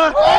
Oh!